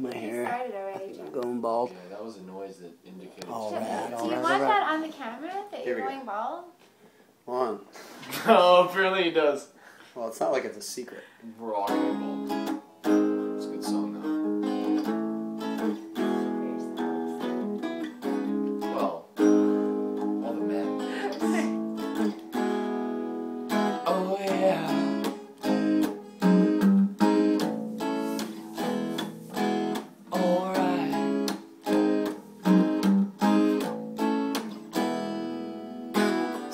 My hair Started already. going bald. Yeah, that was a noise that indicated. All Should- right, Do you want all right. that on the camera that Here you're we go. going bald? One. oh, apparently he does. Well, it's not like it's a secret. We're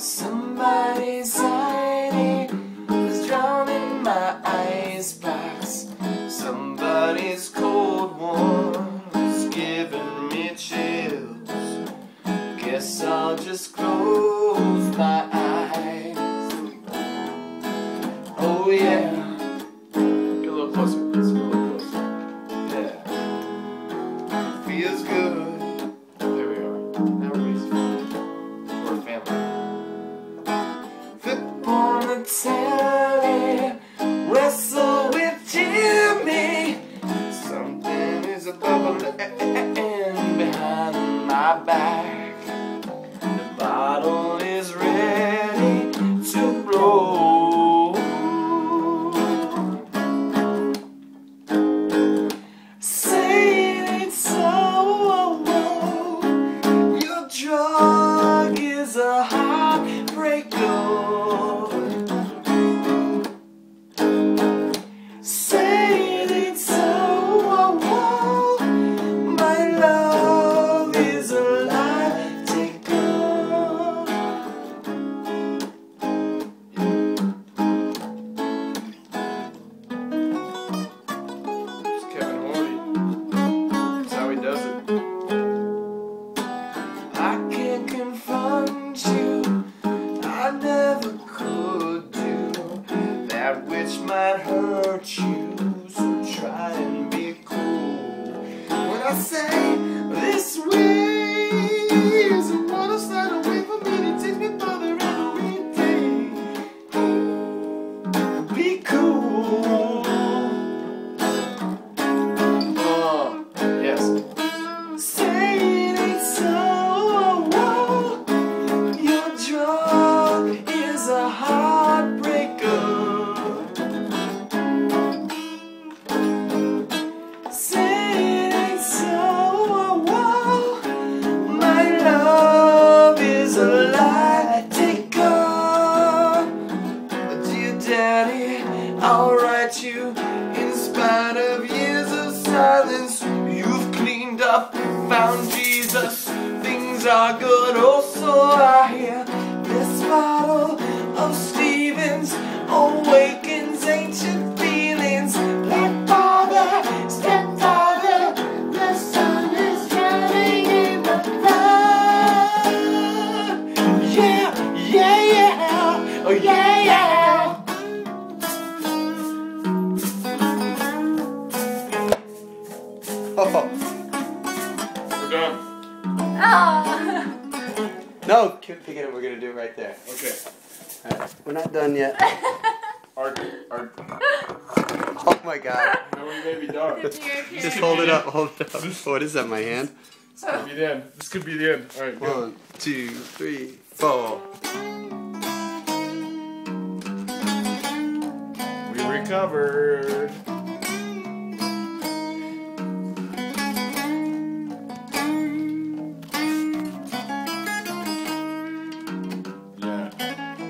Somebody's Heine is drowning my icebox. Somebody's cold warm's giving me chills. Guess I'll just close my eyes. Oh yeah. Might hurt you. So try and be cool. When I say this way is a water slide away from me, it takes me further every day. Be cool. I'll you in spite of years of silence. You've cleaned up, found Jesus. Things are good, oh, so I hear this bottle of Stephen's awakens ancient feelings. Like father, stepfather, the sun is in the. Yeah, yeah, yeah, oh, yeah, yeah. We're done. Oh. No, keep thinking we're gonna do it right there. Okay. Alright, we're not done yet. Art, art. Oh my god. No, we may be done. Did you hear Just it? hold it up, hold it up. What is that, my hand? This could be the end. This could be the end. All right, go. One, two, three, four. We recovered.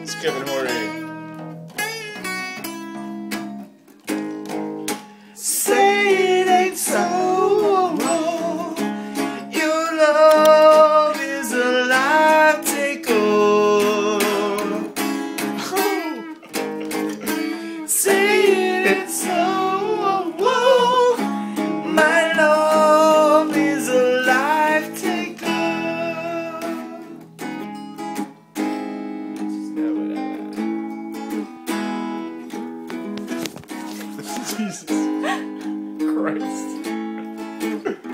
It's Kevin Horty. Say it ain't so. Your love is a taker. Say it ain't so. Jesus Christ.